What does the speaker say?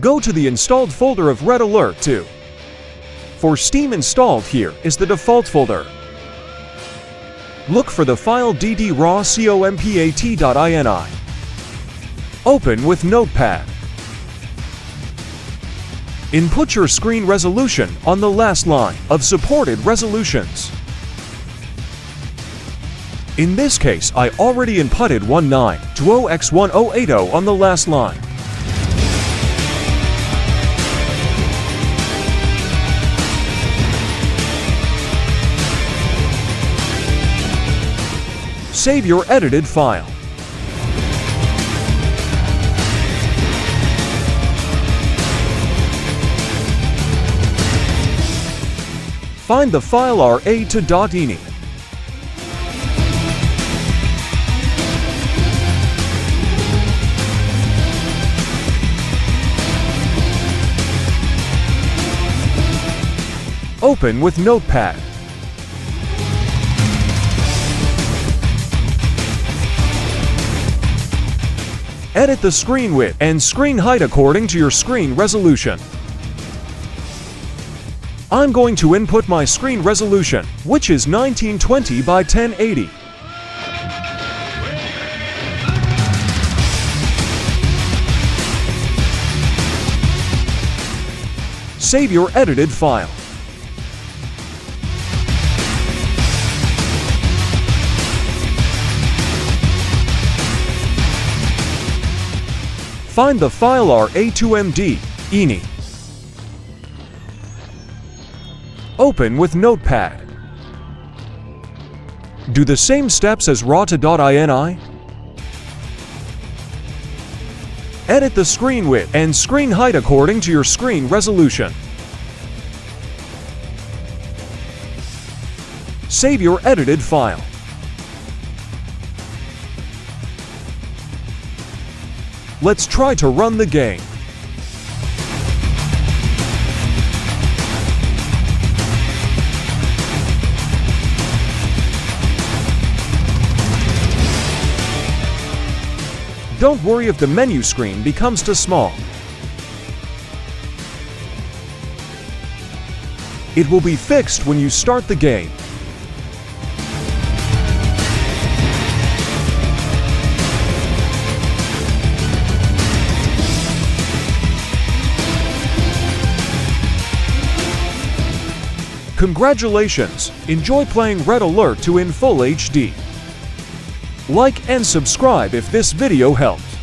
Go to the installed folder of Red Alert 2. For Steam installed here is the default folder. Look for the file ddrawcompat.ini. Open with Notepad. Input your screen resolution on the last line of supported resolutions. In this case, I already inputted 1920x1080 on the last line. Save your edited file. Find the file RA2.ini. Open with Notepad. Edit the screen width and screen height according to your screen resolution. I'm going to input my screen resolution, which is 1920 by 1080. Save your edited file. Find the file RA2MD, INI. Open with Notepad. Do the same steps as RA2.ini. Edit the screen width and screen height according to your screen resolution. Save your edited file. Let's try to run the game. Don't worry if the menu screen becomes too small. It will be fixed when you start the game. Congratulations! Enjoy playing Red Alert 2 in Full HD. Like and subscribe if this video helped.